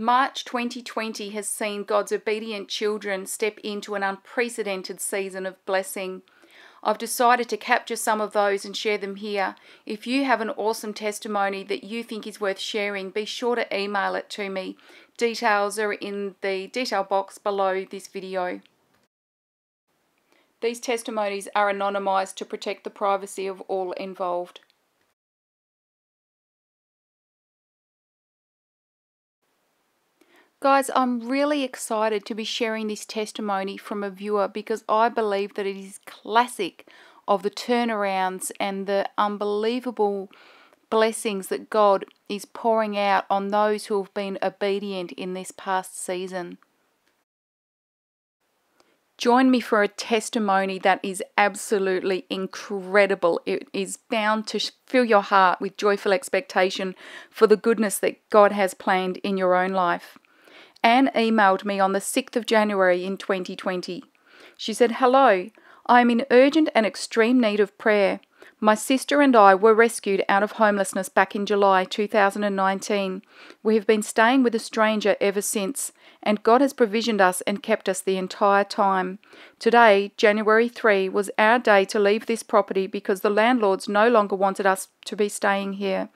March 2020 has seen God's obedient children step into an unprecedented season of blessing. I've decided to capture some of those and share them here. If you have an awesome testimony that you think is worth sharing, be sure to email it to me. Details are in the detail box below this video. These testimonies are anonymised to protect the privacy of all involved. Guys, I'm really excited to be sharing this testimony from a viewer because I believe that it is classic of the turnarounds and the unbelievable blessings that God is pouring out on those who have been obedient in this past season. Join me for a testimony that is absolutely incredible. It is bound to fill your heart with joyful expectation for the goodness that God has planned in your own life. Anne emailed me on the 6th of January in 2020. She said, Hello, I am in urgent and extreme need of prayer. My sister and I were rescued out of homelessness back in July 2019. We have been staying with a stranger ever since, and God has provisioned us and kept us the entire time. Today, January 3, was our day to leave this property because the landlords no longer wanted us to be staying here.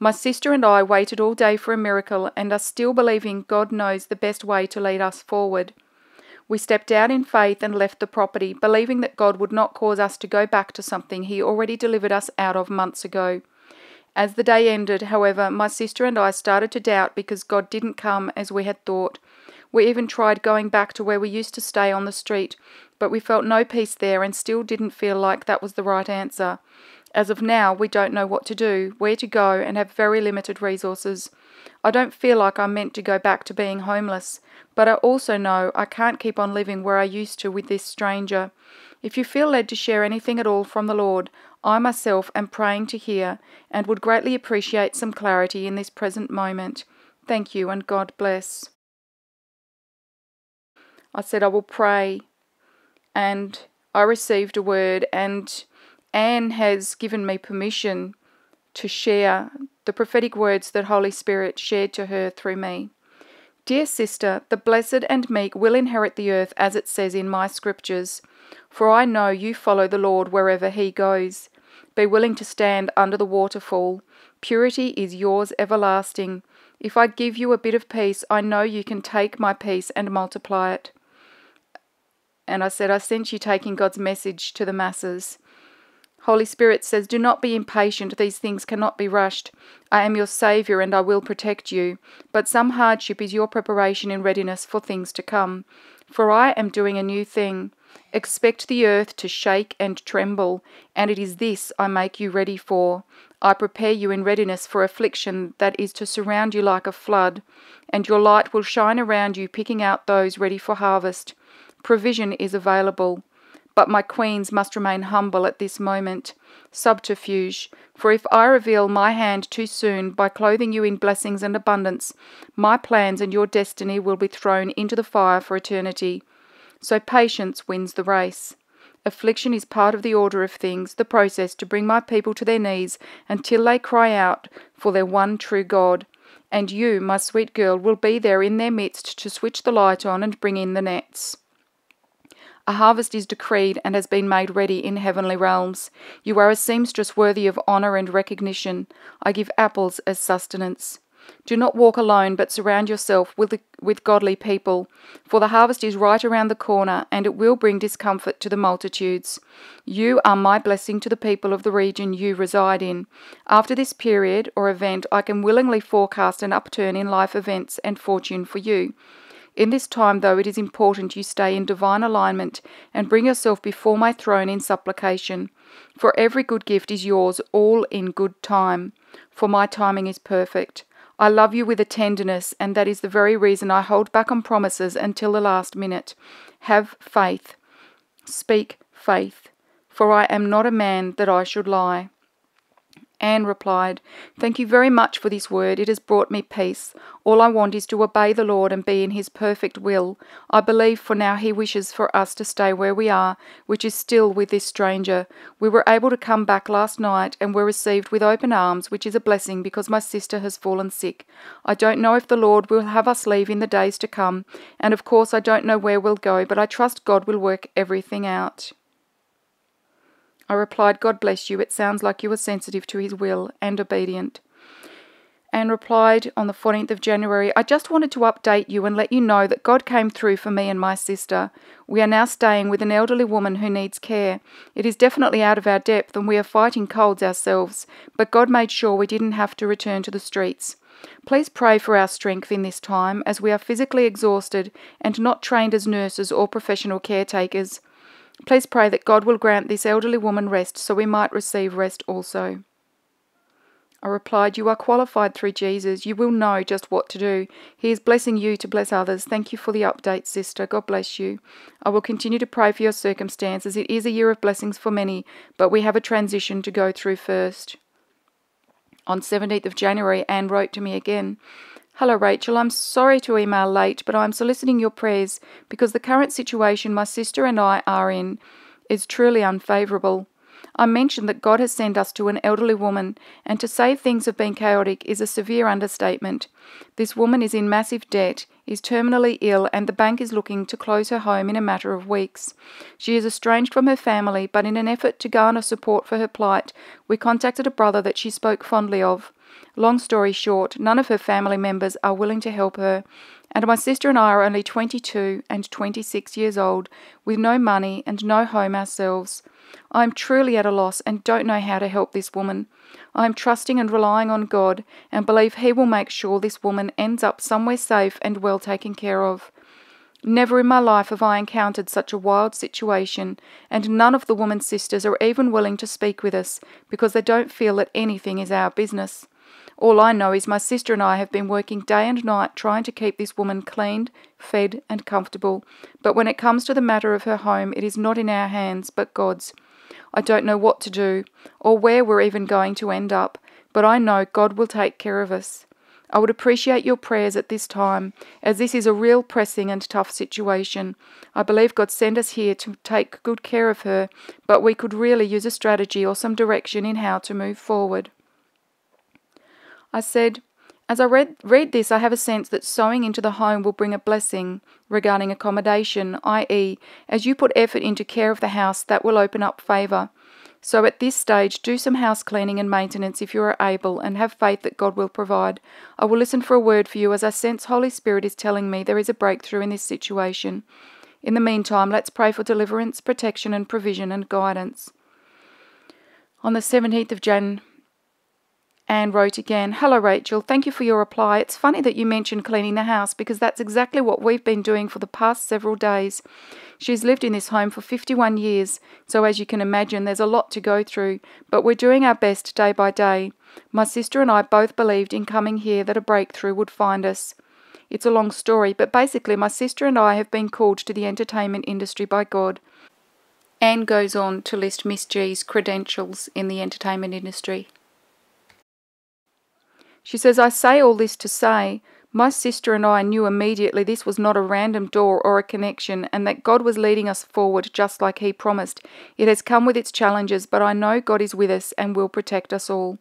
My sister and I waited all day for a miracle and are still believing God knows the best way to lead us forward. We stepped out in faith and left the property, believing that God would not cause us to go back to something He already delivered us out of months ago. As the day ended, however, my sister and I started to doubt because God didn't come as we had thought. We even tried going back to where we used to stay on the street, but we felt no peace there and still didn't feel like that was the right answer. As of now, we don't know what to do, where to go, and have very limited resources. I don't feel like I'm meant to go back to being homeless, but I also know I can't keep on living where I used to with this stranger. If you feel led to share anything at all from the Lord, I myself am praying to hear and would greatly appreciate some clarity in this present moment. Thank you and God bless. I said I will pray, and I received a word, and Anne has given me permission to share the prophetic words that Holy Spirit shared to her through me. Dear sister, the blessed and meek will inherit the earth as it says in my scriptures. For I know you follow the Lord wherever he goes. Be willing to stand under the waterfall. Purity is yours everlasting. If I give you a bit of peace, I know you can take my peace and multiply it. And I said, I sense you taking God's message to the masses. Holy Spirit says, Do not be impatient, these things cannot be rushed. I am your Saviour and I will protect you. But some hardship is your preparation in readiness for things to come. For I am doing a new thing. Expect the earth to shake and tremble, and it is this I make you ready for. I prepare you in readiness for affliction that is to surround you like a flood, and your light will shine around you, picking out those ready for harvest. Provision is available. But my queens must remain humble at this moment. Subterfuge. For if I reveal my hand too soon by clothing you in blessings and abundance, my plans and your destiny will be thrown into the fire for eternity. So patience wins the race. Affliction is part of the order of things, the process to bring my people to their knees until they cry out for their one true God. And you, my sweet girl, will be there in their midst to switch the light on and bring in the nets. A harvest is decreed and has been made ready in heavenly realms. You are a seamstress worthy of honour and recognition. I give apples as sustenance. Do not walk alone, but surround yourself with, with godly people, for the harvest is right around the corner, and it will bring discomfort to the multitudes. You are my blessing to the people of the region you reside in. After this period or event, I can willingly forecast an upturn in life events and fortune for you. In this time, though, it is important you stay in divine alignment and bring yourself before my throne in supplication. For every good gift is yours, all in good time, for my timing is perfect. I love you with a tenderness, and that is the very reason I hold back on promises until the last minute. Have faith. Speak faith, for I am not a man that I should lie. Anne replied, Thank you very much for this word. It has brought me peace. All I want is to obey the Lord and be in His perfect will. I believe for now He wishes for us to stay where we are, which is still with this stranger. We were able to come back last night and were received with open arms, which is a blessing because my sister has fallen sick. I don't know if the Lord will have us leave in the days to come, and of course I don't know where we'll go, but I trust God will work everything out. I replied, God bless you. It sounds like you are sensitive to his will and obedient. Anne replied on the 14th of January, I just wanted to update you and let you know that God came through for me and my sister. We are now staying with an elderly woman who needs care. It is definitely out of our depth and we are fighting colds ourselves, but God made sure we didn't have to return to the streets. Please pray for our strength in this time as we are physically exhausted and not trained as nurses or professional caretakers. Please pray that God will grant this elderly woman rest so we might receive rest also. I replied, You are qualified through Jesus. You will know just what to do. He is blessing you to bless others. Thank you for the update, sister. God bless you. I will continue to pray for your circumstances. It is a year of blessings for many, but we have a transition to go through first. On 17th of January, Anne wrote to me again. Hello, Rachel. I'm sorry to email late, but I'm soliciting your prayers because the current situation my sister and I are in is truly unfavourable. I mentioned that God has sent us to an elderly woman, and to say things have been chaotic is a severe understatement. This woman is in massive debt, is terminally ill, and the bank is looking to close her home in a matter of weeks. She is estranged from her family, but in an effort to garner support for her plight, we contacted a brother that she spoke fondly of. Long story short, none of her family members are willing to help her, and my sister and I are only 22 and 26 years old, with no money and no home ourselves. I am truly at a loss and don't know how to help this woman. I am trusting and relying on God and believe He will make sure this woman ends up somewhere safe and well taken care of. Never in my life have I encountered such a wild situation, and none of the woman's sisters are even willing to speak with us because they don't feel that anything is our business. All I know is my sister and I have been working day and night trying to keep this woman cleaned, fed, and comfortable, but when it comes to the matter of her home, it is not in our hands, but God's. I don't know what to do, or where we're even going to end up, but I know God will take care of us. I would appreciate your prayers at this time, as this is a real pressing and tough situation. I believe God sent us here to take good care of her, but we could really use a strategy or some direction in how to move forward. I said, As I read, read this, I have a sense that sowing into the home will bring a blessing regarding accommodation, i.e., as you put effort into care of the house, that will open up favour. So at this stage, do some house cleaning and maintenance if you are able, and have faith that God will provide. I will listen for a word for you as I sense Holy Spirit is telling me there is a breakthrough in this situation. In the meantime, let's pray for deliverance, protection, and provision and guidance. On the 17th of Jan, Anne wrote again, Hello, Rachel. Thank you for your reply. It's funny that you mentioned cleaning the house because that's exactly what we've been doing for the past several days. She's lived in this home for 51 years, so as you can imagine, there's a lot to go through, but we're doing our best day by day. My sister and I both believed in coming here that a breakthrough would find us. It's a long story, but basically, my sister and I have been called to the entertainment industry by God. Anne goes on to list Miss G's credentials in the entertainment industry. She says, I say all this to say, my sister and I knew immediately this was not a random door or a connection, and that God was leading us forward just like He promised. It has come with its challenges, but I know God is with us and will protect us all.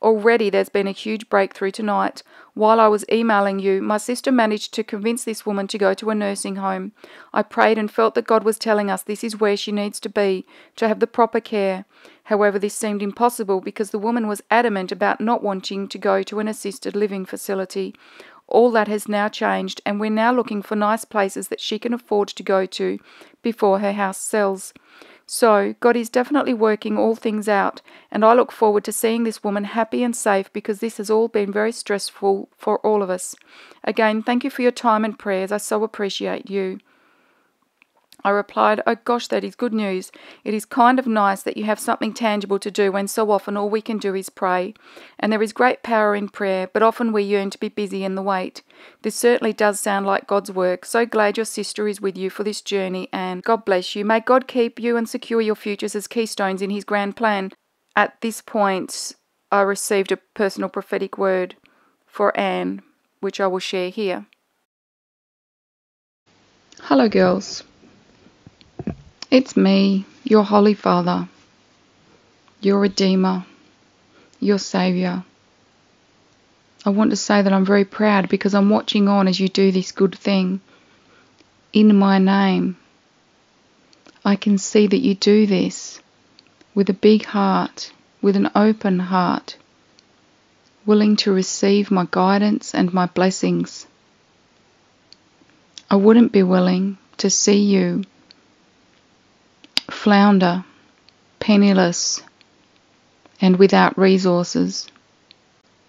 Already there's been a huge breakthrough tonight. While I was emailing you, my sister managed to convince this woman to go to a nursing home. I prayed and felt that God was telling us this is where she needs to be, to have the proper care. However, this seemed impossible because the woman was adamant about not wanting to go to an assisted living facility. All that has now changed, and we're now looking for nice places that she can afford to go to before her house sells. So, God is definitely working all things out, and I look forward to seeing this woman happy and safe because this has all been very stressful for all of us. Again, thank you for your time and prayers. I so appreciate you. I replied, Oh gosh, that is good news. It is kind of nice that you have something tangible to do when so often all we can do is pray. And there is great power in prayer, but often we yearn to be busy in the wait. This certainly does sound like God's work. So glad your sister is with you for this journey, and God bless you. May God keep you and secure your futures as keystones in His grand plan. At this point, I received a personal prophetic word for Anne, which I will share here. Hello, girls. It's me, your Holy Father, your Redeemer, your Saviour. I want to say that I'm very proud because I'm watching on as you do this good thing in my name. I can see that you do this with a big heart, with an open heart, willing to receive my guidance and my blessings. I wouldn't be willing to see you flounder, penniless, and without resources.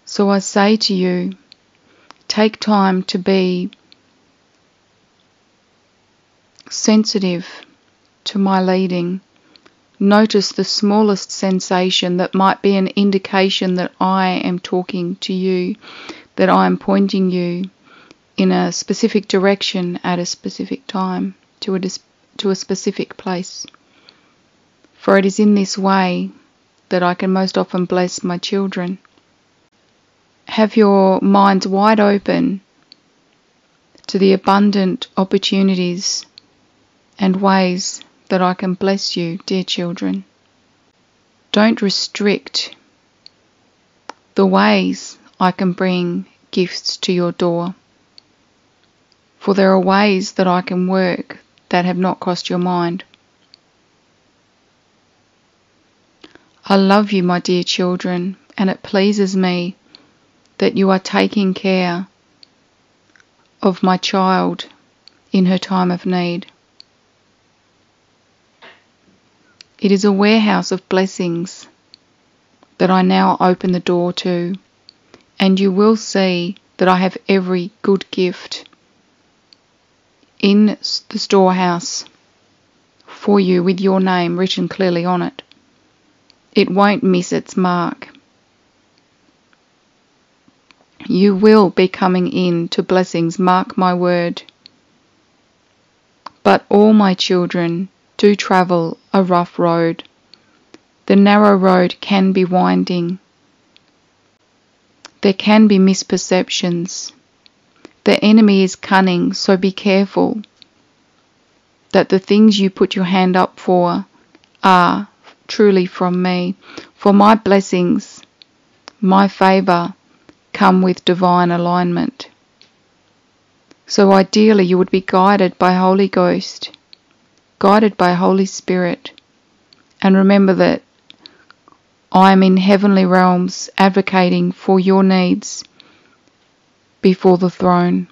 So I say to you, take time to be sensitive to my leading. Notice the smallest sensation that might be an indication that I am talking to you, that I am pointing you in a specific direction at a specific time to a, to a specific place. For it is in this way that I can most often bless my children. Have your minds wide open to the abundant opportunities and ways that I can bless you, dear children. Don't restrict the ways I can bring gifts to your door. For there are ways that I can work that have not crossed your mind. I love you, my dear children, and it pleases me that you are taking care of my child in her time of need. It is a warehouse of blessings that I now open the door to, and you will see that I have every good gift in the storehouse for you with your name written clearly on it. It won't miss its mark. You will be coming in to blessings, mark my word. But all my children do travel a rough road. The narrow road can be winding. There can be misperceptions. The enemy is cunning, so be careful that the things you put your hand up for are truly from me. For my blessings, my favour, come with divine alignment. So ideally, you would be guided by Holy Ghost guided by Holy Spirit. And remember that I am in heavenly realms advocating for your needs before the throne.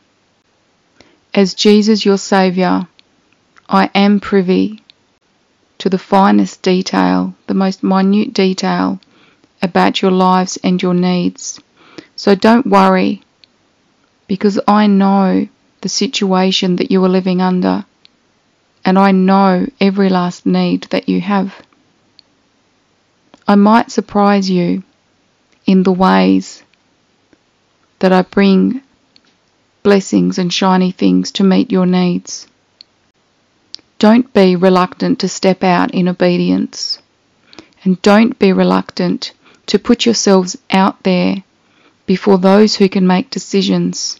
As Jesus, your Saviour, I am privy to the finest detail, the most minute detail about your lives and your needs. So don't worry, because I know the situation that you are living under and I know every last need that you have. I might surprise you in the ways that I bring blessings and shiny things to meet your needs. Don't be reluctant to step out in obedience. And don't be reluctant to put yourselves out there before those who can make decisions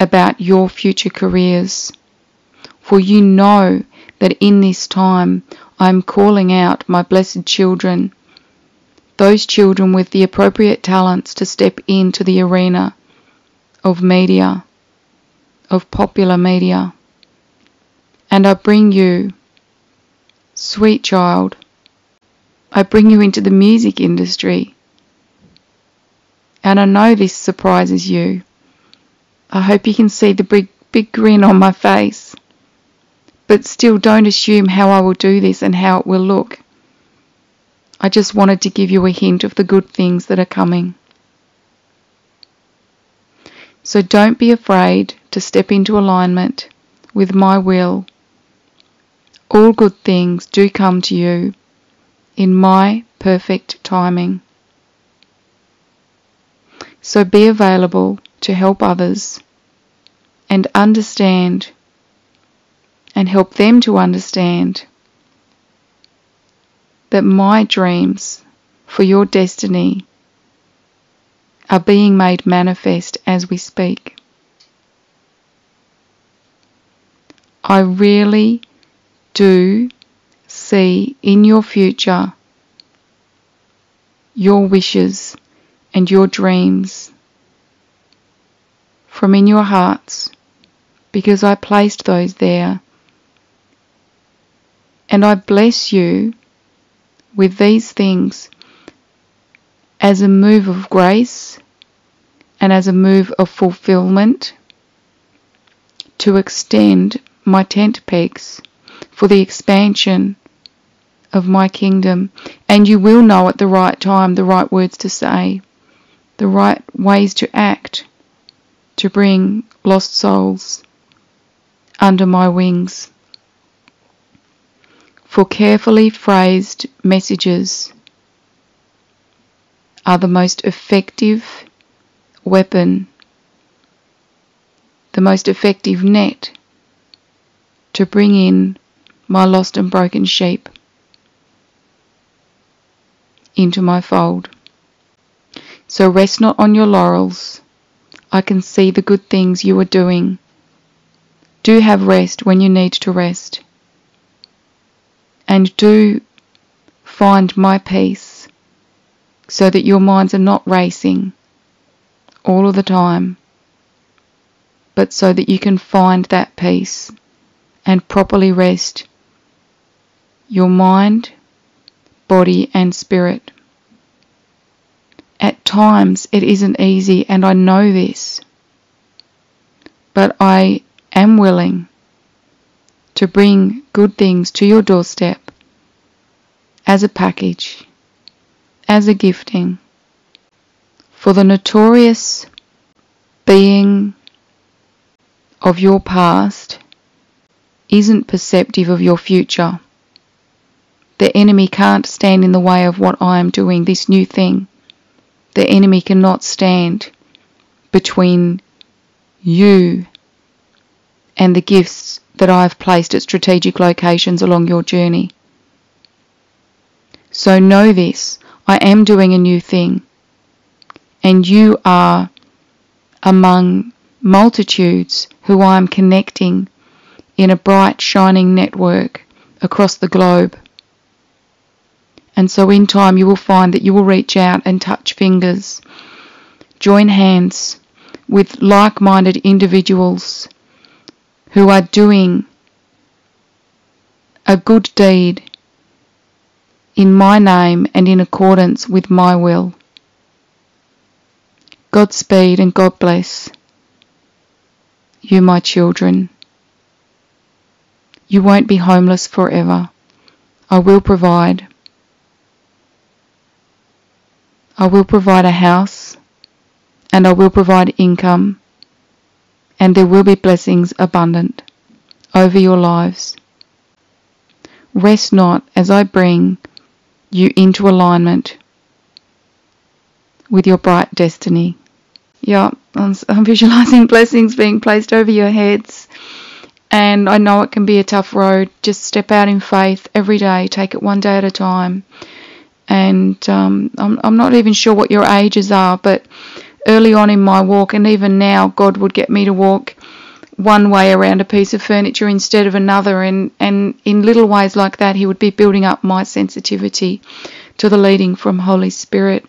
about your future careers for you know that in this time I am calling out my blessed children, those children with the appropriate talents to step into the arena of media, of popular media. And I bring you, sweet child, I bring you into the music industry. And I know this surprises you. I hope you can see the big, big grin on my face. But still, don't assume how I will do this and how it will look. I just wanted to give you a hint of the good things that are coming. So don't be afraid to step into alignment with my will. All good things do come to you in my perfect timing. So be available to help others and understand and help them to understand that my dreams for your destiny are being made manifest as we speak. I really do see in your future your wishes and your dreams from in your hearts because I placed those there. And I bless you with these things as a move of grace and as a move of fulfillment to extend my tent pegs for the expansion of my kingdom. And you will know at the right time the right words to say, the right ways to act to bring lost souls under my wings. For carefully phrased messages are the most effective weapon, the most effective net to bring in my lost and broken sheep into my fold. So rest not on your laurels. I can see the good things you are doing. Do have rest when you need to rest. And do find my peace so that your minds are not racing all of the time, but so that you can find that peace and properly rest your mind, body, and spirit. At times it isn't easy, and I know this, but I am willing to bring good things to your doorstep as a package, as a gifting, for the notorious being of your past isn't perceptive of your future. The enemy can't stand in the way of what I am doing, this new thing. The enemy cannot stand between you and the gifts that I have placed at strategic locations along your journey. So know this I am doing a new thing, and you are among multitudes who I am connecting in a bright, shining network across the globe. And so in time you will find that you will reach out and touch fingers, join hands with like minded individuals who are doing a good deed in my name and in accordance with my will. Godspeed and God bless you, my children. You won't be homeless forever. I will provide. I will provide a house and I will provide income and there will be blessings abundant over your lives. Rest not as I bring you into alignment with your bright destiny. Yeah, I'm, I'm visualizing blessings being placed over your heads and I know it can be a tough road. Just step out in faith every day, take it one day at a time. And um, I'm, I'm not even sure what your ages are, but early on in my walk, and even now, God would get me to walk one way around a piece of furniture instead of another. And, and in little ways like that, He would be building up my sensitivity to the leading from Holy Spirit.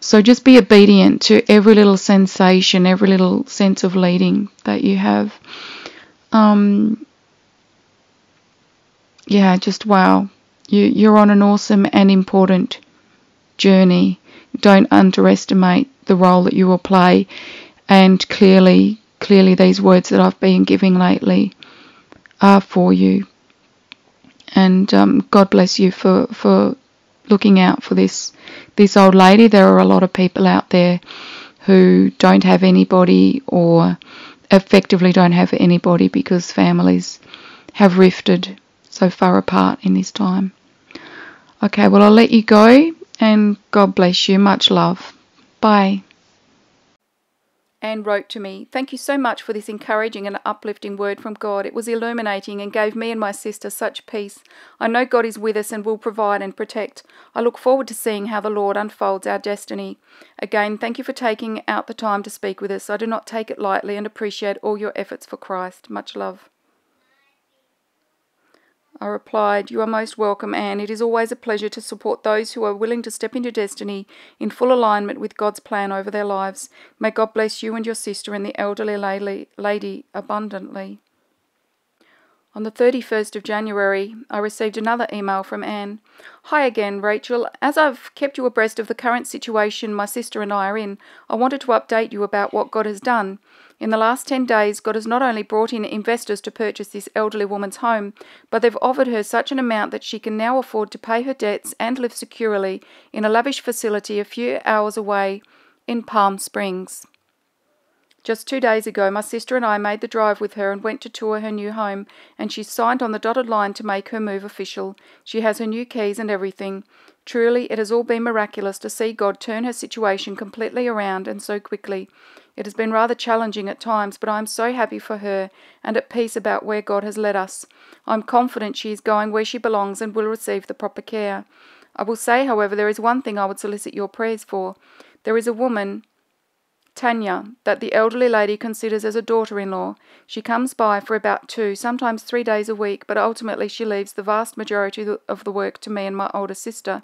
So just be obedient to every little sensation, every little sense of leading that you have um, yeah, just wow. You, you're on an awesome and important journey. Don't underestimate the role that you will play. And clearly, clearly, these words that I've been giving lately are for you. And um, God bless you for, for looking out for this this old lady. There are a lot of people out there who don't have anybody or effectively don't have anybody because families have rifted so far apart in this time. Okay, well, I'll let you go and God bless you. Much love. Bye. Anne wrote to me, Thank you so much for this encouraging and uplifting word from God. It was illuminating and gave me and my sister such peace. I know God is with us and will provide and protect. I look forward to seeing how the Lord unfolds our destiny. Again, thank you for taking out the time to speak with us. I do not take it lightly and appreciate all your efforts for Christ. Much love. I replied, You are most welcome, Anne. It is always a pleasure to support those who are willing to step into destiny in full alignment with God's plan over their lives. May God bless you and your sister and the elderly lady abundantly. On the 31st of January, I received another email from Anne. Hi again, Rachel. As I've kept you abreast of the current situation my sister and I are in, I wanted to update you about what God has done. In the last 10 days, God has not only brought in investors to purchase this elderly woman's home, but they've offered her such an amount that she can now afford to pay her debts and live securely in a lavish facility a few hours away in Palm Springs. Just two days ago, my sister and I made the drive with her and went to tour her new home, and she signed on the dotted line to make her move official. She has her new keys and everything. Truly, it has all been miraculous to see God turn her situation completely around and so quickly. It has been rather challenging at times, but I am so happy for her and at peace about where God has led us. I am confident she is going where she belongs and will receive the proper care. I will say, however, there is one thing I would solicit your prayers for. There is a woman Tanya, that the elderly lady considers as a daughter in law. She comes by for about two, sometimes three days a week, but ultimately she leaves the vast majority of the work to me and my older sister.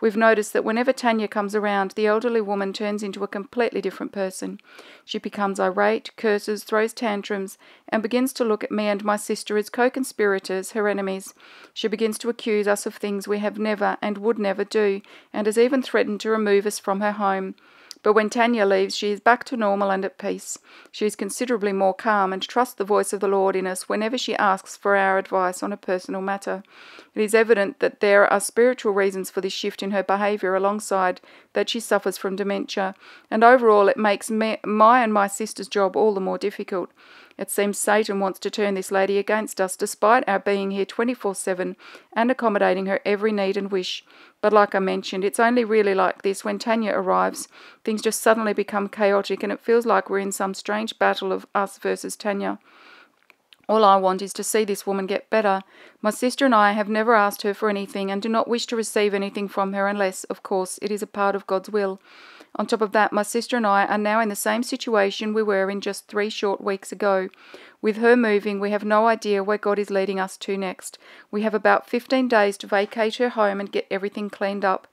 We've noticed that whenever Tanya comes around, the elderly woman turns into a completely different person. She becomes irate, curses, throws tantrums, and begins to look at me and my sister as co conspirators, her enemies. She begins to accuse us of things we have never and would never do, and has even threatened to remove us from her home. But when Tanya leaves, she is back to normal and at peace. She is considerably more calm and trusts the voice of the Lord in us whenever she asks for our advice on a personal matter. It is evident that there are spiritual reasons for this shift in her behaviour alongside that she suffers from dementia, and overall it makes me, my and my sister's job all the more difficult. It seems Satan wants to turn this lady against us, despite our being here 24 7 and accommodating her every need and wish. But like I mentioned, it's only really like this when Tanya arrives. Things just suddenly become chaotic, and it feels like we're in some strange battle of us versus Tanya. All I want is to see this woman get better. My sister and I have never asked her for anything and do not wish to receive anything from her unless, of course, it is a part of God's will. On top of that, my sister and I are now in the same situation we were in just three short weeks ago. With her moving, we have no idea where God is leading us to next. We have about 15 days to vacate her home and get everything cleaned up.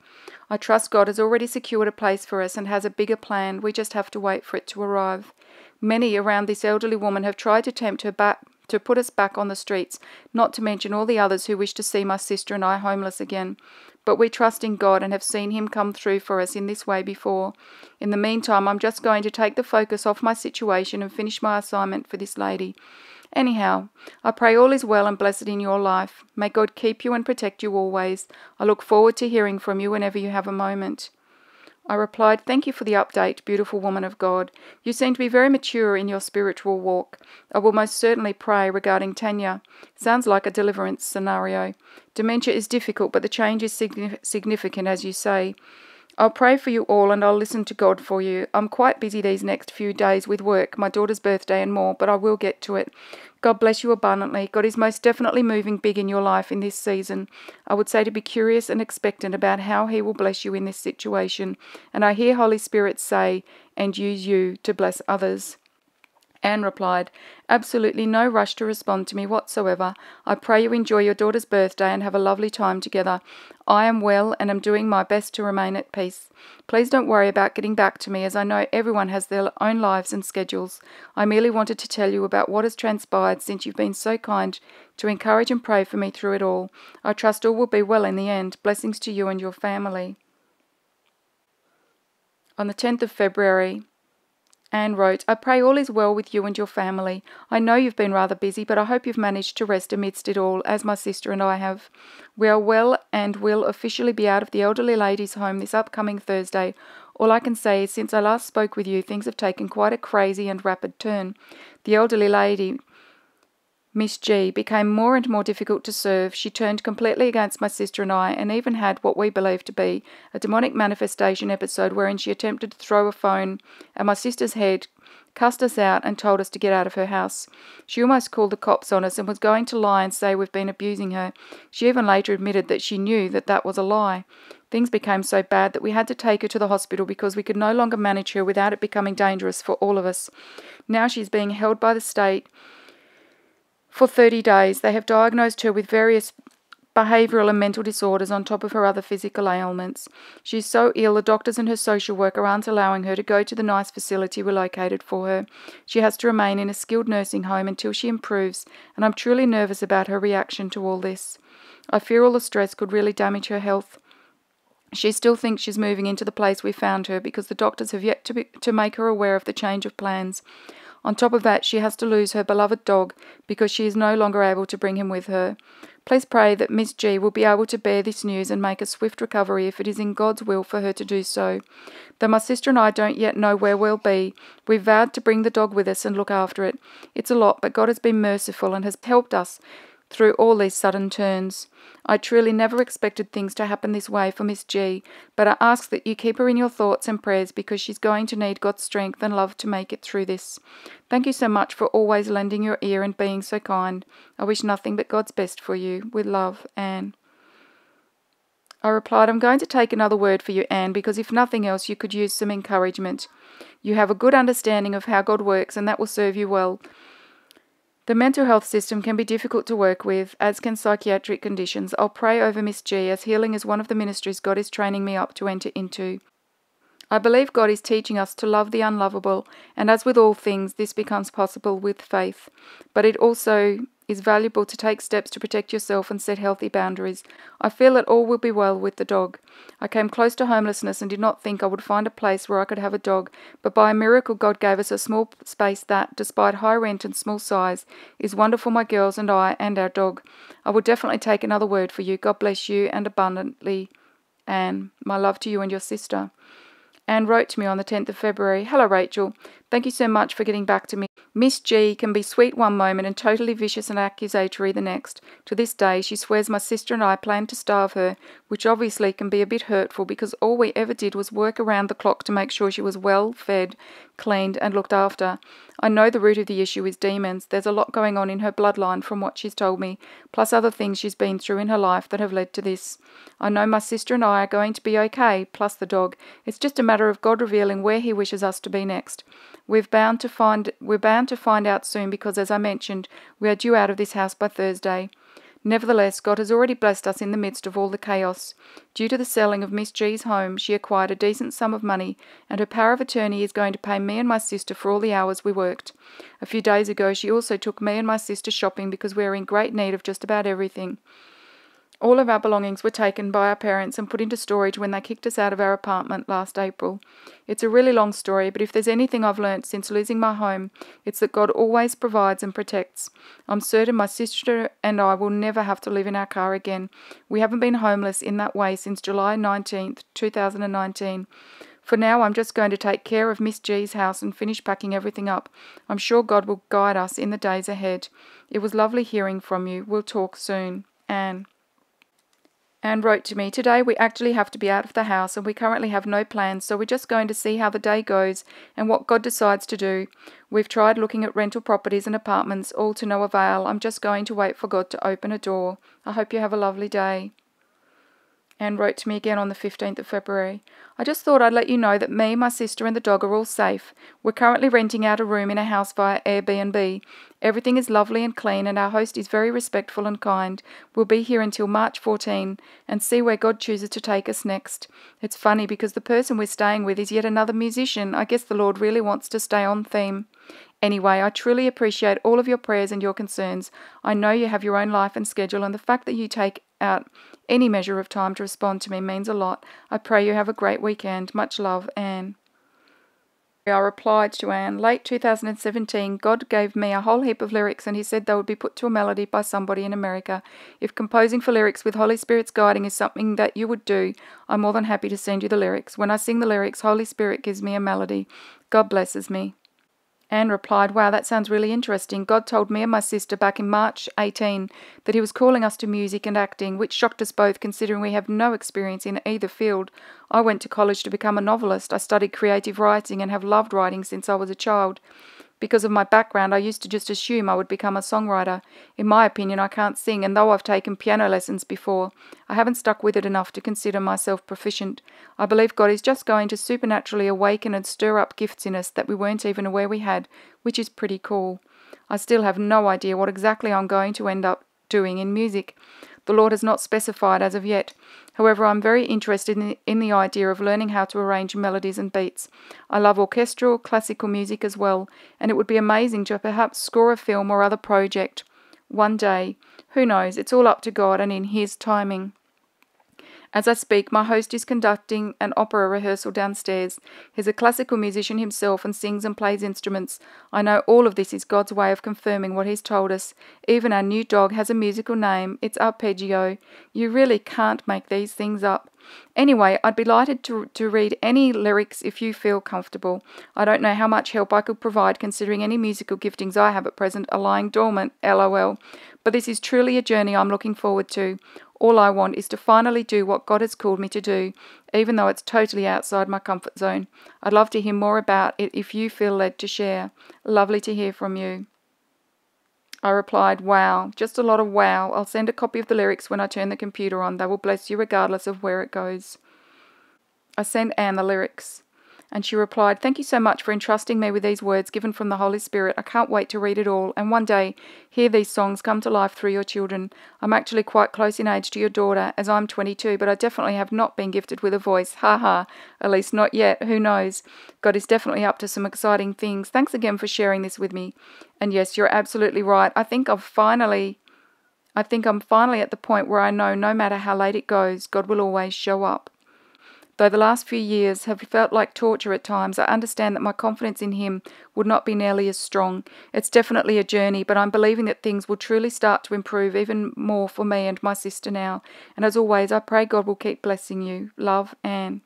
I trust God has already secured a place for us and has a bigger plan. We just have to wait for it to arrive. Many around this elderly woman have tried to tempt her back to put us back on the streets, not to mention all the others who wish to see my sister and I homeless again. But we trust in God and have seen Him come through for us in this way before. In the meantime, I'm just going to take the focus off my situation and finish my assignment for this lady. Anyhow, I pray all is well and blessed in your life. May God keep you and protect you always. I look forward to hearing from you whenever you have a moment. I replied, Thank you for the update, beautiful woman of God. You seem to be very mature in your spiritual walk. I will most certainly pray regarding Tanya. Sounds like a deliverance scenario. Dementia is difficult, but the change is significant, as you say. I'll pray for you all and I'll listen to God for you. I'm quite busy these next few days with work, my daughter's birthday, and more, but I will get to it. God bless you abundantly. God is most definitely moving big in your life in this season. I would say to be curious and expectant about how He will bless you in this situation. And I hear Holy Spirit say, and use you to bless others. Anne replied, Absolutely no rush to respond to me whatsoever. I pray you enjoy your daughter's birthday and have a lovely time together. I am well and am doing my best to remain at peace. Please don't worry about getting back to me, as I know everyone has their own lives and schedules. I merely wanted to tell you about what has transpired since you've been so kind to encourage and pray for me through it all. I trust all will be well in the end. Blessings to you and your family. On the 10th of February, Anne wrote, I pray all is well with you and your family. I know you've been rather busy, but I hope you've managed to rest amidst it all, as my sister and I have. We are well and will officially be out of the elderly lady's home this upcoming Thursday. All I can say is, since I last spoke with you, things have taken quite a crazy and rapid turn. The elderly lady Miss G, became more and more difficult to serve. She turned completely against my sister and I, and even had what we believed to be a demonic manifestation episode wherein she attempted to throw a phone at my sister's head, cussed us out, and told us to get out of her house. She almost called the cops on us and was going to lie and say we've been abusing her. She even later admitted that she knew that that was a lie. Things became so bad that we had to take her to the hospital because we could no longer manage her without it becoming dangerous for all of us. Now she's being held by the state for 30 days. They have diagnosed her with various behavioural and mental disorders on top of her other physical ailments. She's so ill, the doctors and her social worker aren't allowing her to go to the nice facility we located for her. She has to remain in a skilled nursing home until she improves, and I'm truly nervous about her reaction to all this. I fear all the stress could really damage her health. She still thinks she's moving into the place we found her because the doctors have yet to, be, to make her aware of the change of plans. On top of that, she has to lose her beloved dog because she is no longer able to bring him with her. Please pray that Miss G will be able to bear this news and make a swift recovery if it is in God's will for her to do so. Though my sister and I don't yet know where we'll be, we've vowed to bring the dog with us and look after it. It's a lot, but God has been merciful and has helped us through all these sudden turns. I truly never expected things to happen this way for Miss G, but I ask that you keep her in your thoughts and prayers because she's going to need God's strength and love to make it through this. Thank you so much for always lending your ear and being so kind. I wish nothing but God's best for you. With love, Anne. I replied, I'm going to take another word for you, Anne, because if nothing else, you could use some encouragement. You have a good understanding of how God works, and that will serve you well. The mental health system can be difficult to work with, as can psychiatric conditions. I'll pray over Miss G, as healing is one of the ministries God is training me up to enter into. I believe God is teaching us to love the unlovable, and as with all things, this becomes possible with faith. But it also is valuable to take steps to protect yourself and set healthy boundaries. I feel that all will be well with the dog. I came close to homelessness and did not think I would find a place where I could have a dog, but by a miracle God gave us a small space that, despite high rent and small size, is wonderful my girls and I and our dog. I will definitely take another word for you. God bless you and abundantly. Anne, my love to you and your sister. Anne wrote to me on the 10th of February Hello, Rachel. Thank you so much for getting back to me. Miss G can be sweet one moment and totally vicious and accusatory the next. To this day, she swears my sister and I planned to starve her, which obviously can be a bit hurtful because all we ever did was work around the clock to make sure she was well fed, cleaned, and looked after. I know the root of the issue is demons. There's a lot going on in her bloodline from what she's told me, plus other things she's been through in her life that have led to this. I know my sister and I are going to be okay, plus the dog. It's just a matter of God revealing where He wishes us to be next. We're bound to find we're bound to find out soon because as I mentioned, we are due out of this house by Thursday. Nevertheless, God has already blessed us in the midst of all the chaos. Due to the selling of Miss G's home, she acquired a decent sum of money, and her power of attorney is going to pay me and my sister for all the hours we worked. A few days ago, she also took me and my sister shopping because we are in great need of just about everything. All of our belongings were taken by our parents and put into storage when they kicked us out of our apartment last April. It's a really long story, but if there's anything I've learnt since losing my home, it's that God always provides and protects. I'm certain my sister and I will never have to live in our car again. We haven't been homeless in that way since July 19th, 2019. For now, I'm just going to take care of Miss G's house and finish packing everything up. I'm sure God will guide us in the days ahead. It was lovely hearing from you. We'll talk soon. Anne. Anne wrote to me, Today we actually have to be out of the house and we currently have no plans, so we're just going to see how the day goes and what God decides to do. We've tried looking at rental properties and apartments, all to no avail. I'm just going to wait for God to open a door. I hope you have a lovely day. Anne wrote to me again on the 15th of February. I just thought I'd let you know that me, my sister, and the dog are all safe. We're currently renting out a room in a house via Airbnb. Everything is lovely and clean, and our host is very respectful and kind. We'll be here until March 14 and see where God chooses to take us next. It's funny because the person we're staying with is yet another musician. I guess the Lord really wants to stay on theme. Anyway, I truly appreciate all of your prayers and your concerns. I know you have your own life and schedule, and the fact that you take out any measure of time to respond to me means a lot. I pray you have a great weekend. Much love, Anne. I replied to Anne, late 2017, God gave me a whole heap of lyrics and he said they would be put to a melody by somebody in America. If composing for lyrics with Holy Spirit's guiding is something that you would do, I'm more than happy to send you the lyrics. When I sing the lyrics, Holy Spirit gives me a melody. God blesses me. Anne replied, Wow, that sounds really interesting. God told me and my sister back in March 18 that He was calling us to music and acting, which shocked us both considering we have no experience in either field. I went to college to become a novelist. I studied creative writing and have loved writing since I was a child. Because of my background, I used to just assume I would become a songwriter. In my opinion, I can't sing, and though I've taken piano lessons before, I haven't stuck with it enough to consider myself proficient. I believe God is just going to supernaturally awaken and stir up gifts in us that we weren't even aware we had, which is pretty cool. I still have no idea what exactly I'm going to end up doing in music. The Lord has not specified as of yet. However, I'm very interested in the, in the idea of learning how to arrange melodies and beats. I love orchestral, classical music as well, and it would be amazing to perhaps score a film or other project one day. Who knows? It's all up to God and in His timing. As I speak, my host is conducting an opera rehearsal downstairs. He's a classical musician himself and sings and plays instruments. I know all of this is God's way of confirming what He's told us. Even our new dog has a musical name. It's Arpeggio. You really can't make these things up. Anyway, I'd be delighted to, to read any lyrics if you feel comfortable. I don't know how much help I could provide considering any musical giftings I have at present are lying dormant, lol. But this is truly a journey I'm looking forward to. All I want is to finally do what God has called me to do, even though it's totally outside my comfort zone. I'd love to hear more about it if you feel led to share. Lovely to hear from you. I replied, Wow, just a lot of wow. I'll send a copy of the lyrics when I turn the computer on. They will bless you regardless of where it goes. I sent Anne the lyrics. And she replied, Thank you so much for entrusting me with these words given from the Holy Spirit. I can't wait to read it all and one day hear these songs come to life through your children. I'm actually quite close in age to your daughter, as I'm 22, but I definitely have not been gifted with a voice. Ha ha. At least not yet. Who knows? God is definitely up to some exciting things. Thanks again for sharing this with me. And yes, you're absolutely right. I think I've finally. I think I'm finally at the point where I know no matter how late it goes, God will always show up. Though the last few years have felt like torture at times, I understand that my confidence in Him would not be nearly as strong. It's definitely a journey, but I'm believing that things will truly start to improve even more for me and my sister now. And as always, I pray God will keep blessing you. Love, Anne.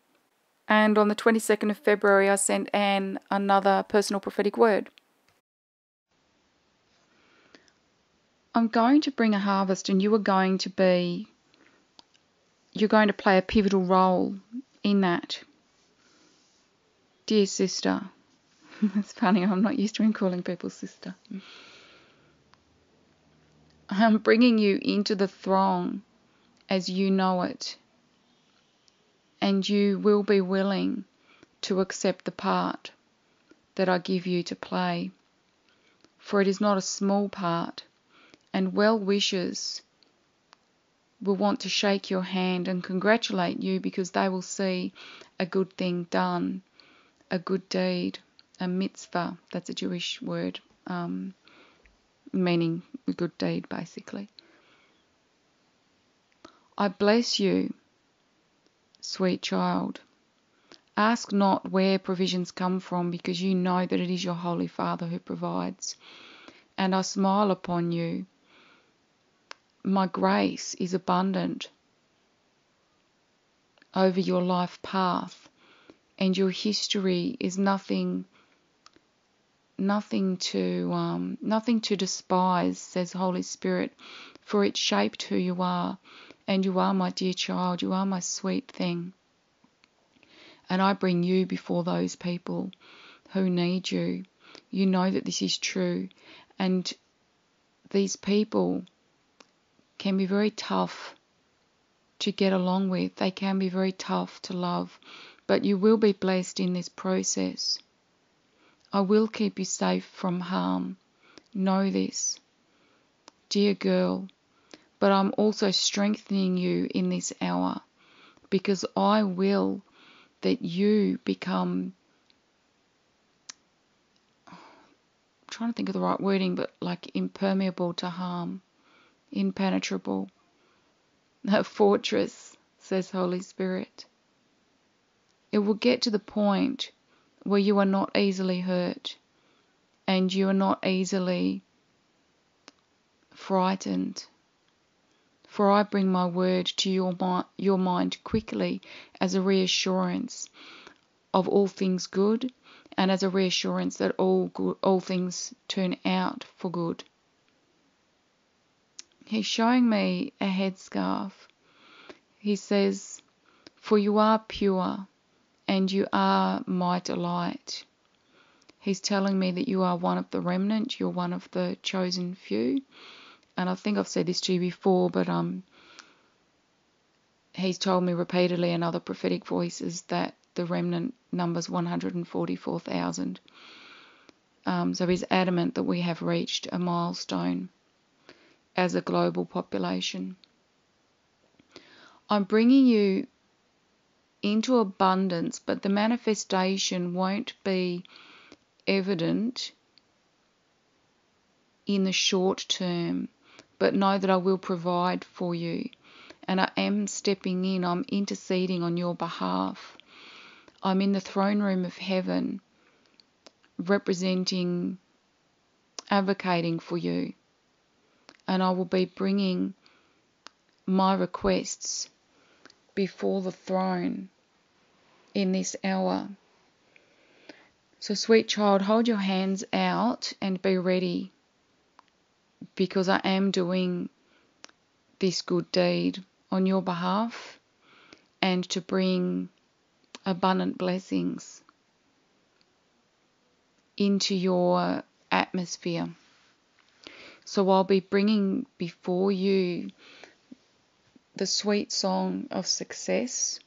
And on the 22nd of February, I sent Anne another personal prophetic word. I'm going to bring a harvest, and you are going to be, you're going to play a pivotal role in that. Dear sister, it's funny, I'm not used to him calling people sister. I'm bringing you into the throng as you know it, and you will be willing to accept the part that I give you to play. For it is not a small part, and well wishers will want to shake your hand and congratulate you because they will see a good thing done, a good deed, a mitzvah. That's a Jewish word um, meaning a good deed, basically. I bless you, sweet child. Ask not where provisions come from because you know that it is your Holy Father who provides. And I smile upon you my grace is abundant over your life path and your history is nothing nothing to um, nothing to despise says holy spirit for it shaped who you are and you are my dear child you are my sweet thing. And i bring you before those people who need you. You know that this is true and these people can be very tough to get along with. They can be very tough to love, but you will be blessed in this process. I will keep you safe from harm. Know this. Dear girl, but I'm also strengthening you in this hour because I will that you become I'm trying to think of the right wording, but like impermeable to harm impenetrable. A fortress, says Holy Spirit. It will get to the point where you are not easily hurt and you are not easily frightened. For I bring my word to your, your mind quickly as a reassurance of all things good and as a reassurance that all good, all things turn out for good. He's showing me a headscarf. He says, For you are pure and you are my delight. He's telling me that you are one of the remnant, you're one of the chosen few. And I think I've said this to you before, but um, he's told me repeatedly in other prophetic voices that the remnant numbers 144,000. Um, so he's adamant that we have reached a milestone as a global population. I'm bringing you into abundance, but the manifestation won't be evident in the short term. But know that I will provide for you. And I am stepping in, I'm interceding on your behalf. I'm in the throne room of heaven, representing, advocating for you and I will be bringing my requests before the throne in this hour. So, sweet child, hold your hands out and be ready because I am doing this good deed on your behalf and to bring abundant blessings into your atmosphere. So I'll be bringing before you the sweet song of success,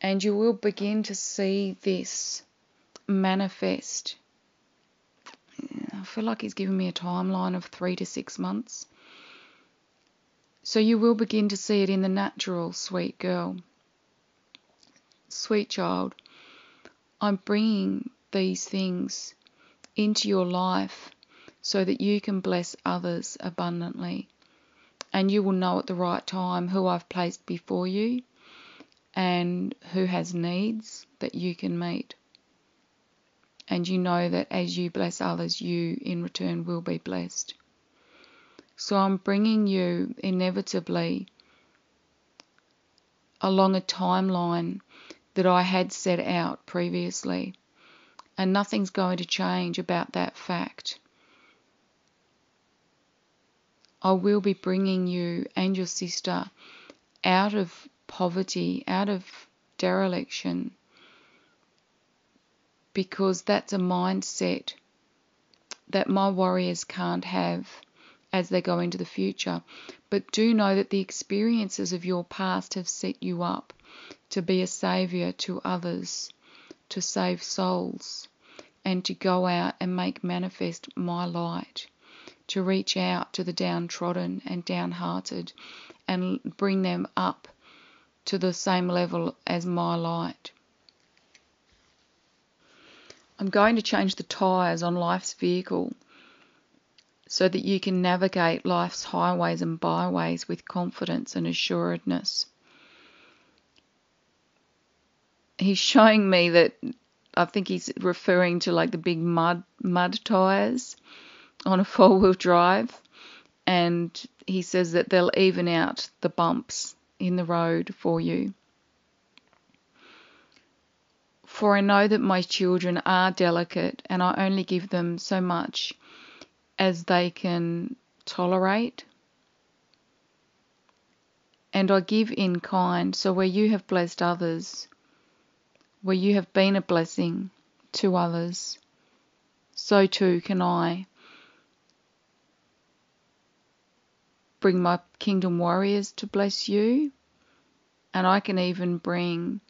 and you will begin to see this manifest. I feel like he's giving me a timeline of three to six months. So you will begin to see it in the natural, sweet girl. Sweet child, I'm bringing these things into your life so that you can bless others abundantly. And you will know at the right time who I've placed before you and who has needs that you can meet. And you know that as you bless others, you in return will be blessed. So I'm bringing you inevitably along a timeline that I had set out previously. And nothing's going to change about that fact. I will be bringing you and your sister out of poverty, out of dereliction, because that's a mindset that my warriors can't have as they go into the future. But do know that the experiences of your past have set you up to be a savior to others, to save souls, and to go out and make manifest my light to reach out to the downtrodden and downhearted and bring them up to the same level as my light. I'm going to change the tyres on life's vehicle so that you can navigate life's highways and byways with confidence and assuredness. He's showing me that I think he's referring to like the big mud mud tires on a four wheel drive, and he says that they'll even out the bumps in the road for you. For I know that my children are delicate, and I only give them so much as they can tolerate. And I give in kind, so where you have blessed others, where you have been a blessing to others, so too can I bring my kingdom warriors to bless you, and I can even bring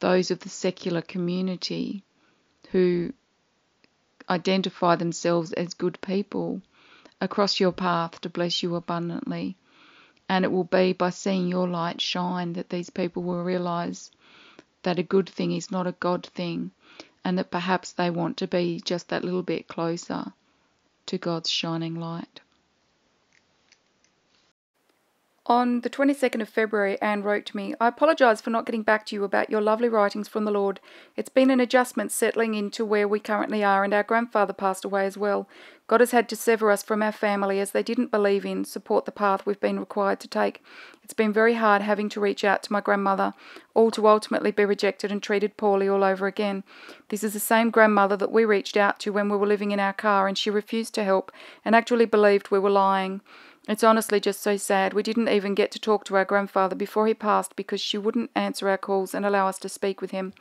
those of the secular community who identify themselves as good people across your path to bless you abundantly. And it will be by seeing your light shine that these people will realize that a good thing is not a God thing, and that perhaps they want to be just that little bit closer to God's shining light. On the 22nd of February, Anne wrote to me, I apologise for not getting back to you about your lovely writings from the Lord. It's been an adjustment settling into where we currently are, and our grandfather passed away as well. God has had to sever us from our family as they didn't believe in, support the path we've been required to take. It's been very hard having to reach out to my grandmother, all to ultimately be rejected and treated poorly all over again. This is the same grandmother that we reached out to when we were living in our car, and she refused to help and actually believed we were lying. It's honestly just so sad. We didn't even get to talk to our grandfather before he passed because she wouldn't answer our calls and allow us to speak with him.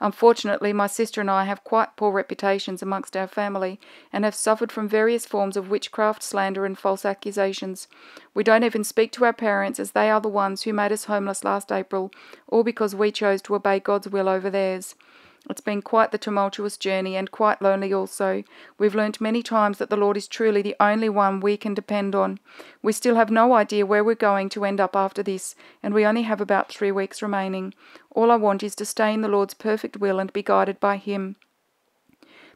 Unfortunately, my sister and I have quite poor reputations amongst our family and have suffered from various forms of witchcraft, slander, and false accusations. We don't even speak to our parents as they are the ones who made us homeless last April, all because we chose to obey God's will over theirs. It's been quite the tumultuous journey and quite lonely also. We've learnt many times that the Lord is truly the only one we can depend on. We still have no idea where we're going to end up after this, and we only have about three weeks remaining. All I want is to stay in the Lord's perfect will and be guided by Him.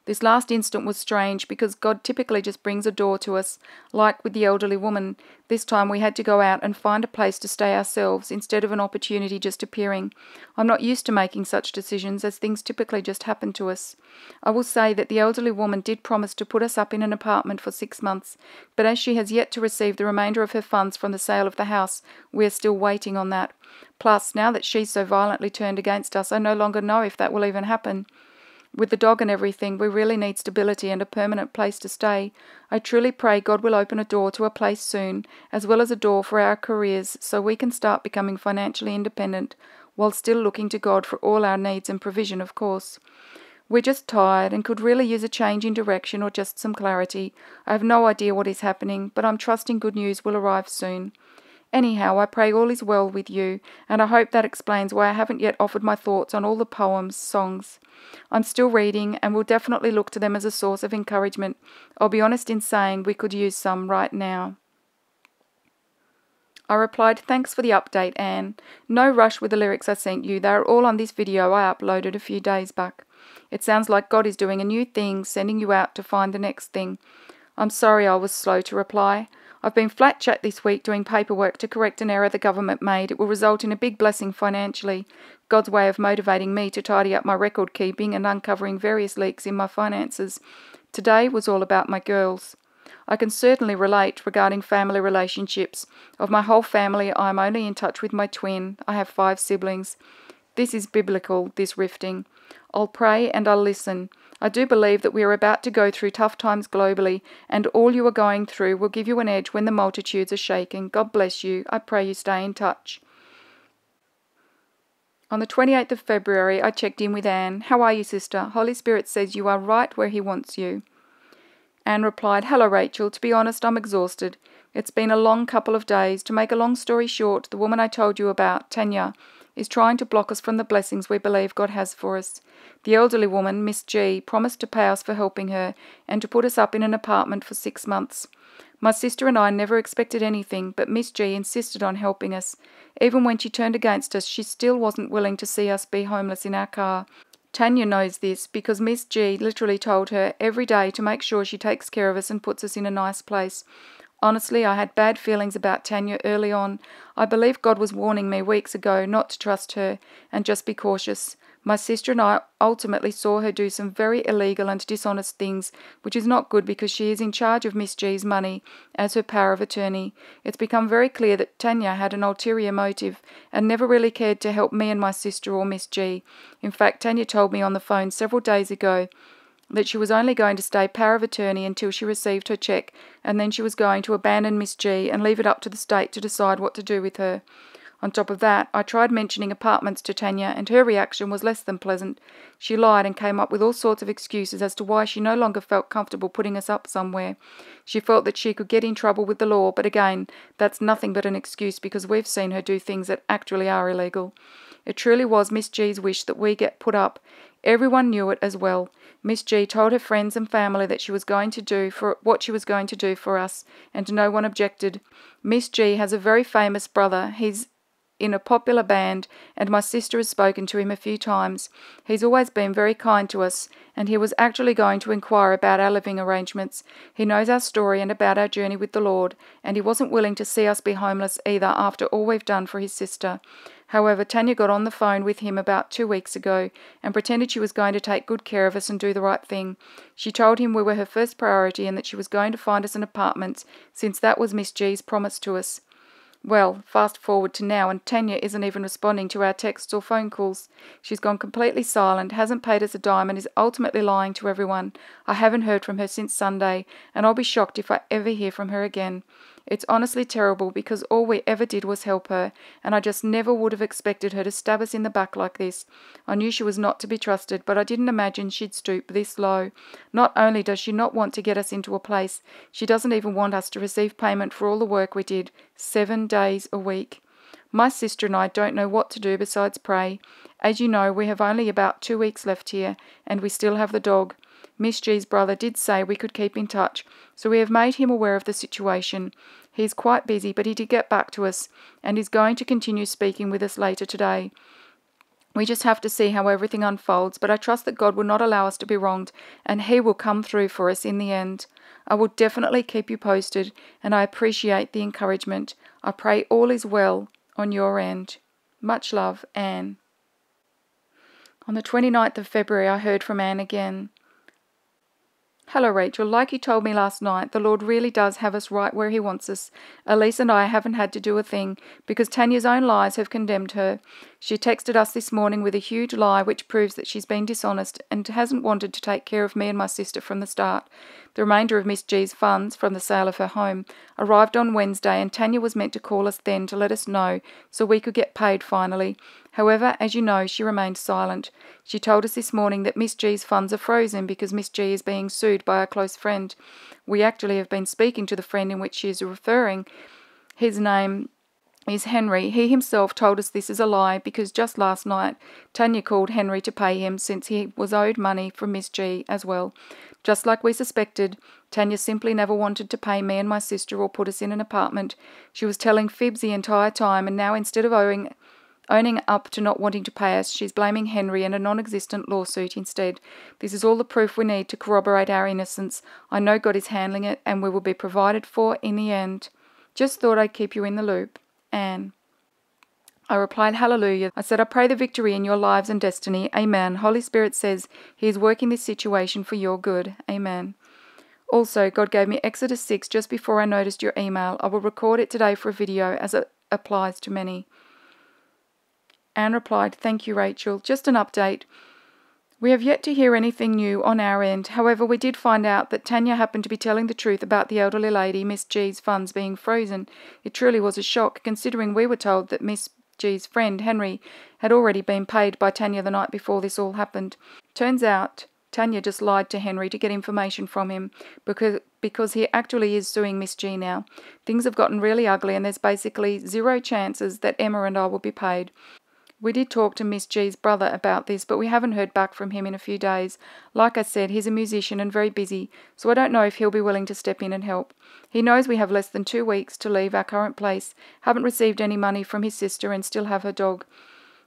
This last instant was strange because God typically just brings a door to us, like with the elderly woman. This time we had to go out and find a place to stay ourselves instead of an opportunity just appearing. I'm not used to making such decisions as things typically just happen to us. I will say that the elderly woman did promise to put us up in an apartment for six months, but as she has yet to receive the remainder of her funds from the sale of the house, we are still waiting on that. Plus, now that she's so violently turned against us, I no longer know if that will even happen. With the dog and everything, we really need stability and a permanent place to stay. I truly pray God will open a door to a place soon, as well as a door for our careers, so we can start becoming financially independent, while still looking to God for all our needs and provision, of course. We're just tired and could really use a change in direction or just some clarity. I have no idea what is happening, but I'm trusting good news will arrive soon. Anyhow, I pray all is well with you, and I hope that explains why I haven't yet offered my thoughts on all the poems, songs. I'm still reading and will definitely look to them as a source of encouragement. I'll be honest in saying we could use some right now. I replied, Thanks for the update, Anne. No rush with the lyrics I sent you. They are all on this video I uploaded a few days back. It sounds like God is doing a new thing, sending you out to find the next thing. I'm sorry I was slow to reply. I've been flat chat this week doing paperwork to correct an error the government made. It will result in a big blessing financially. God's way of motivating me to tidy up my record keeping and uncovering various leaks in my finances. Today was all about my girls. I can certainly relate regarding family relationships. Of my whole family, I am only in touch with my twin. I have five siblings. This is biblical, this rifting. I'll pray and I'll listen. I do believe that we are about to go through tough times globally, and all you are going through will give you an edge when the multitudes are shaken. God bless you. I pray you stay in touch. On the 28th of February, I checked in with Anne. How are you, sister? Holy Spirit says you are right where He wants you. Anne replied, Hello, Rachel. To be honest, I'm exhausted. It's been a long couple of days. To make a long story short, the woman I told you about, Tanya, is trying to block us from the blessings we believe God has for us. The elderly woman, Miss G, promised to pay us for helping her and to put us up in an apartment for six months. My sister and I never expected anything, but Miss G insisted on helping us. Even when she turned against us, she still wasn't willing to see us be homeless in our car. Tanya knows this because Miss G literally told her every day to make sure she takes care of us and puts us in a nice place. Honestly, I had bad feelings about Tanya early on. I believe God was warning me weeks ago not to trust her and just be cautious. My sister and I ultimately saw her do some very illegal and dishonest things, which is not good because she is in charge of Miss G's money as her power of attorney. It's become very clear that Tanya had an ulterior motive and never really cared to help me and my sister or Miss G. In fact, Tanya told me on the phone several days ago that she was only going to stay power of attorney until she received her cheque, and then she was going to abandon Miss G and leave it up to the state to decide what to do with her. On top of that, I tried mentioning apartments to Tanya, and her reaction was less than pleasant. She lied and came up with all sorts of excuses as to why she no longer felt comfortable putting us up somewhere. She felt that she could get in trouble with the law, but again, that's nothing but an excuse because we've seen her do things that actually are illegal. It truly was Miss G's wish that we get put up. Everyone knew it as well. Miss G told her friends and family that she was going to do for what she was going to do for us, and no one objected. Miss G has a very famous brother. He's in a popular band, and my sister has spoken to him a few times. He's always been very kind to us, and he was actually going to inquire about our living arrangements. He knows our story and about our journey with the Lord, and he wasn't willing to see us be homeless either after all we've done for his sister. However, Tanya got on the phone with him about two weeks ago and pretended she was going to take good care of us and do the right thing. She told him we were her first priority and that she was going to find us an apartment since that was Miss G's promise to us. Well, fast forward to now, and Tanya isn't even responding to our texts or phone calls. She's gone completely silent, hasn't paid us a dime, and is ultimately lying to everyone. I haven't heard from her since Sunday, and I'll be shocked if I ever hear from her again. It's honestly terrible because all we ever did was help her, and I just never would have expected her to stab us in the back like this. I knew she was not to be trusted, but I didn't imagine she'd stoop this low. Not only does she not want to get us into a place, she doesn't even want us to receive payment for all the work we did, seven days a week. My sister and I don't know what to do besides pray. As you know, we have only about two weeks left here, and we still have the dog. Miss G's brother did say we could keep in touch, so we have made him aware of the situation. He is quite busy, but he did get back to us and is going to continue speaking with us later today. We just have to see how everything unfolds, but I trust that God will not allow us to be wronged and He will come through for us in the end. I will definitely keep you posted, and I appreciate the encouragement. I pray all is well on your end. Much love, Anne. On the 29th of February, I heard from Anne again. Hello, Rachel. Like you told me last night, the Lord really does have us right where He wants us. Elise and I haven't had to do a thing because Tanya's own lies have condemned her. She texted us this morning with a huge lie which proves that she's been dishonest and hasn't wanted to take care of me and my sister from the start. The remainder of Miss G's funds from the sale of her home arrived on Wednesday, and Tanya was meant to call us then to let us know so we could get paid finally. However, as you know, she remained silent. She told us this morning that Miss G's funds are frozen because Miss G is being sued by a close friend. We actually have been speaking to the friend in which she is referring. His name is Henry. He himself told us this is a lie because just last night Tanya called Henry to pay him since he was owed money from Miss G as well. Just like we suspected, Tanya simply never wanted to pay me and my sister or put us in an apartment. She was telling fibs the entire time, and now instead of owing owning up to not wanting to pay us, she's blaming Henry and a non existent lawsuit instead. This is all the proof we need to corroborate our innocence. I know God is handling it, and we will be provided for in the end. Just thought I'd keep you in the loop. Anne. I replied, Hallelujah. I said, I pray the victory in your lives and destiny. Amen. Holy Spirit says He is working this situation for your good. Amen. Also, God gave me Exodus 6 just before I noticed your email. I will record it today for a video as it applies to many. Anne replied, Thank you, Rachel. Just an update. We have yet to hear anything new on our end. However, we did find out that Tanya happened to be telling the truth about the elderly lady, Miss G's funds being frozen. It truly was a shock, considering we were told that Miss G's friend, Henry, had already been paid by Tanya the night before this all happened. Turns out Tanya just lied to Henry to get information from him because because he actually is suing Miss G now. Things have gotten really ugly and there's basically zero chances that Emma and I will be paid. We did talk to Miss G's brother about this, but we haven't heard back from him in a few days. Like I said, he's a musician and very busy, so I don't know if he'll be willing to step in and help. He knows we have less than two weeks to leave our current place, haven't received any money from his sister, and still have her dog.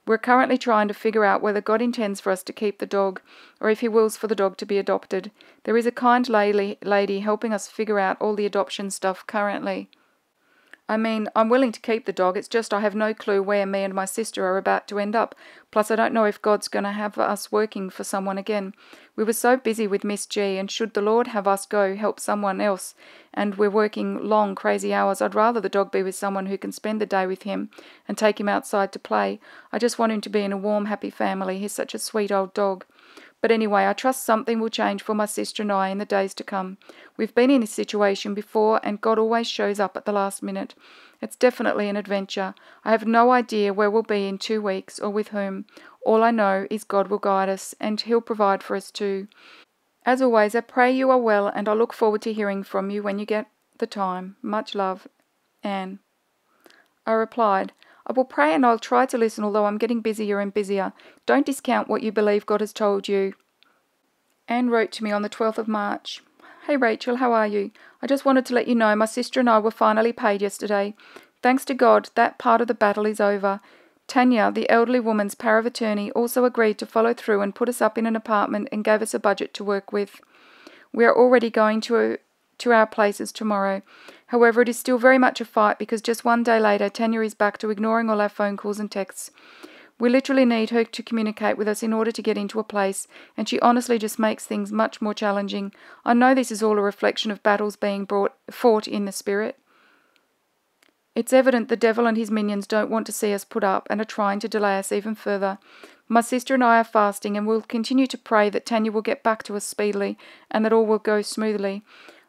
We're currently trying to figure out whether God intends for us to keep the dog, or if He wills for the dog to be adopted. There is a kind lady, lady helping us figure out all the adoption stuff currently. I mean, I'm willing to keep the dog, it's just I have no clue where me and my sister are about to end up. Plus, I don't know if God's going to have us working for someone again. We were so busy with Miss G, and should the Lord have us go help someone else, and we're working long, crazy hours, I'd rather the dog be with someone who can spend the day with him and take him outside to play. I just want him to be in a warm, happy family. He's such a sweet old dog. But anyway, I trust something will change for my sister and I in the days to come. We've been in this situation before, and God always shows up at the last minute. It's definitely an adventure. I have no idea where we'll be in two weeks or with whom. All I know is God will guide us, and He'll provide for us too. As always, I pray you are well, and I look forward to hearing from you when you get the time. Much love, Anne. I replied, I will pray and I'll try to listen, although I'm getting busier and busier. Don't discount what you believe God has told you. Anne wrote to me on the 12th of March. Hey Rachel, how are you? I just wanted to let you know my sister and I were finally paid yesterday. Thanks to God, that part of the battle is over. Tanya, the elderly woman's power of attorney, also agreed to follow through and put us up in an apartment and gave us a budget to work with. We are already going to to our places tomorrow. However, it is still very much a fight because just one day later, Tanya is back to ignoring all our phone calls and texts. We literally need her to communicate with us in order to get into a place, and she honestly just makes things much more challenging. I know this is all a reflection of battles being brought, fought in the spirit. It's evident the devil and his minions don't want to see us put up and are trying to delay us even further. My sister and I are fasting and will continue to pray that Tanya will get back to us speedily and that all will go smoothly.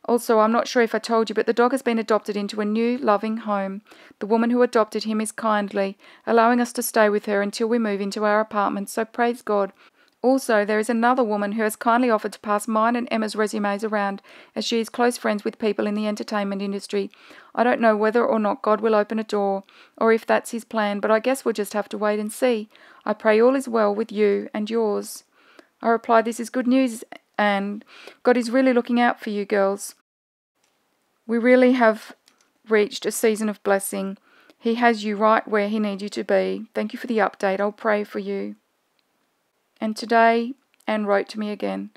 Also, I'm not sure if I told you, but the dog has been adopted into a new, loving home. The woman who adopted him is kindly, allowing us to stay with her until we move into our apartment, so praise God. Also, there is another woman who has kindly offered to pass mine and Emma's resumes around, as she is close friends with people in the entertainment industry. I don't know whether or not God will open a door, or if that's His plan, but I guess we'll just have to wait and see. I pray all is well with you and yours. I replied, This is good news, and God is really looking out for you girls. We really have reached a season of blessing. He has you right where He needs you to be. Thank you for the update. I'll pray for you. And today, Anne wrote to me again.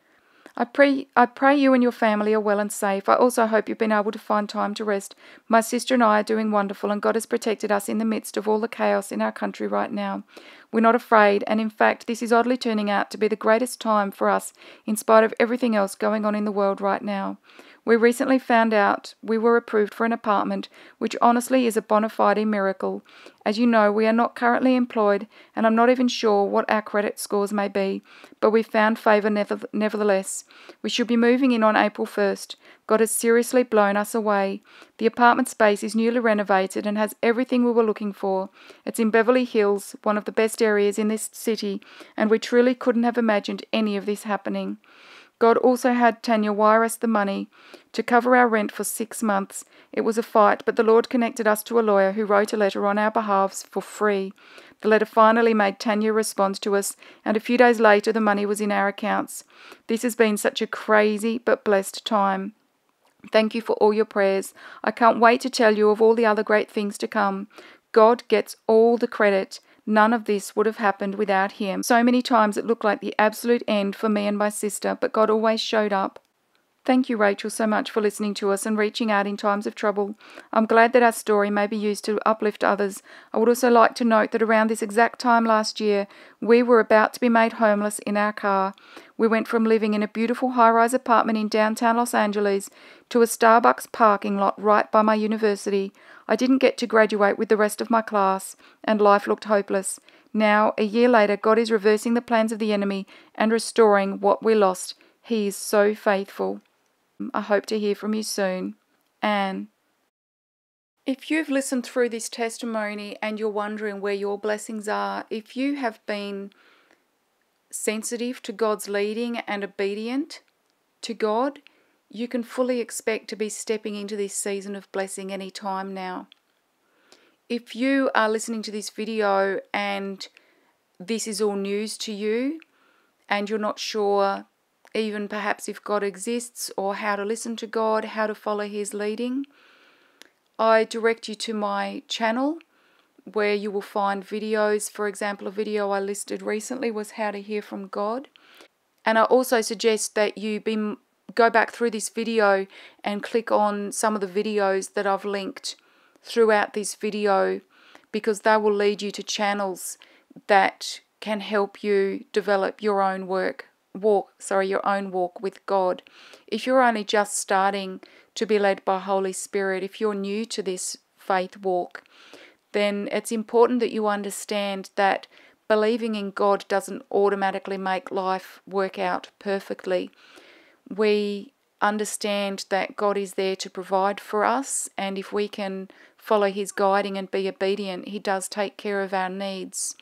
I pray, I pray you and your family are well and safe. I also hope you've been able to find time to rest. My sister and I are doing wonderful, and God has protected us in the midst of all the chaos in our country right now. We're not afraid, and in fact, this is oddly turning out to be the greatest time for us, in spite of everything else going on in the world right now. We recently found out we were approved for an apartment, which honestly is a bona fide miracle. As you know, we are not currently employed, and I'm not even sure what our credit scores may be, but we found favour nevertheless. We should be moving in on April 1st. God has seriously blown us away. The apartment space is newly renovated and has everything we were looking for. It's in Beverly Hills, one of the best areas in this city, and we truly couldn't have imagined any of this happening. God also had Tanya wire us the money to cover our rent for six months. It was a fight, but the Lord connected us to a lawyer who wrote a letter on our behalves for free. The letter finally made Tanya respond to us, and a few days later the money was in our accounts. This has been such a crazy but blessed time. Thank you for all your prayers. I can't wait to tell you of all the other great things to come. God gets all the credit. None of this would have happened without him. So many times it looked like the absolute end for me and my sister, but God always showed up. Thank you, Rachel, so much for listening to us and reaching out in times of trouble. I'm glad that our story may be used to uplift others. I would also like to note that around this exact time last year, we were about to be made homeless in our car. We went from living in a beautiful high rise apartment in downtown Los Angeles to a Starbucks parking lot right by my university. I didn't get to graduate with the rest of my class, and life looked hopeless. Now, a year later, God is reversing the plans of the enemy and restoring what we lost. He is so faithful. I hope to hear from you soon. Anne. If you've listened through this testimony and you're wondering where your blessings are, if you have been sensitive to God's leading and obedient to God, you can fully expect to be stepping into this season of blessing any time now. If you are listening to this video and this is all news to you and you're not sure even perhaps if God exists or how to listen to God, how to follow His leading, I direct you to my channel where you will find videos. For example, a video I listed recently was How to Hear from God. And I also suggest that you be go back through this video and click on some of the videos that I've linked throughout this video because they will lead you to channels that can help you develop your own work walk sorry your own walk with God if you're only just starting to be led by Holy Spirit if you're new to this faith walk then it's important that you understand that believing in God doesn't automatically make life work out perfectly we understand that God is there to provide for us, and if we can follow His guiding and be obedient, He does take care of our needs.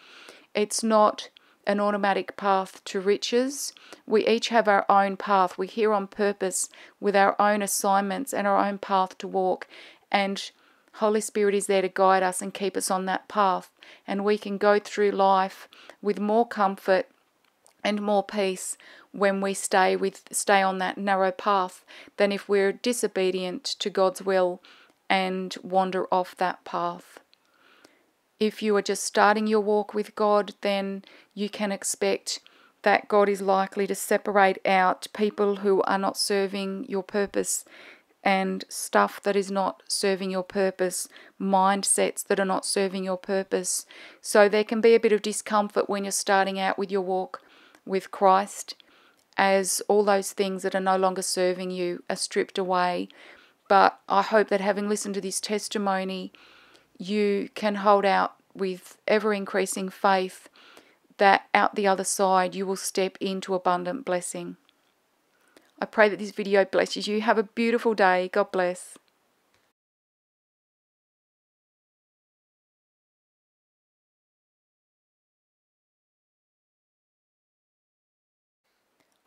It's not an automatic path to riches. We each have our own path. We're here on purpose with our own assignments and our own path to walk. And Holy Spirit is there to guide us and keep us on that path. And we can go through life with more comfort and more peace when we stay with stay on that narrow path than if we're disobedient to God's will and wander off that path. If you are just starting your walk with God, then you can expect that God is likely to separate out people who are not serving your purpose and stuff that is not serving your purpose, mindsets that are not serving your purpose. So there can be a bit of discomfort when you're starting out with your walk with Christ, as all those things that are no longer serving you are stripped away. But I hope that having listened to this testimony, you can hold out with ever increasing faith that out the other side you will step into abundant blessing. I pray that this video blesses you. Have a beautiful day. God bless.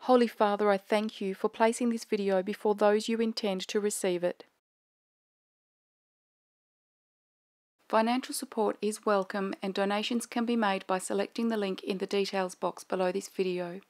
Holy Father, I thank you for placing this video before those you intend to receive it. Financial support is welcome and donations can be made by selecting the link in the details box below this video.